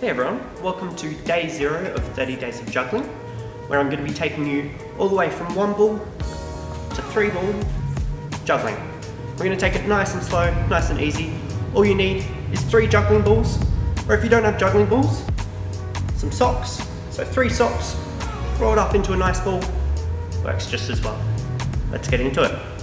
Hey everyone, welcome to day zero of 30 days of juggling, where I'm going to be taking you all the way from one ball to three ball juggling. We're going to take it nice and slow, nice and easy. All you need is three juggling balls, or if you don't have juggling balls, some socks. So three socks, rolled up into a nice ball, works just as well. Let's get into it.